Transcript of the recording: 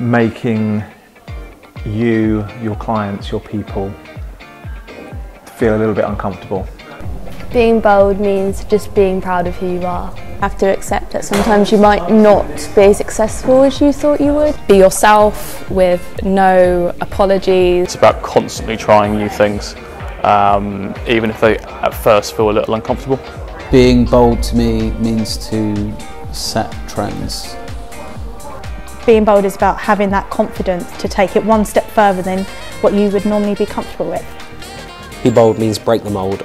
making you, your clients, your people feel a little bit uncomfortable. Being bold means just being proud of who you are. Have to accept that sometimes you might not be as successful as you thought you would. Be yourself with no apologies. It's about constantly trying new things, um, even if they at first feel a little uncomfortable. Being bold to me means to set trends. Being bold is about having that confidence to take it one step further than what you would normally be comfortable with. Be bold means break the mould